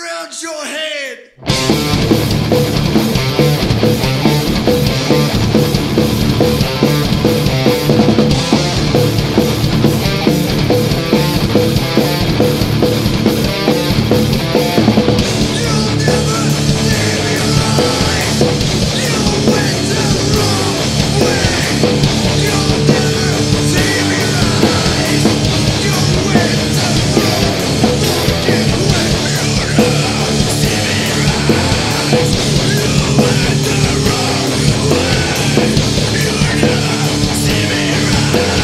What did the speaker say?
around your head. Thank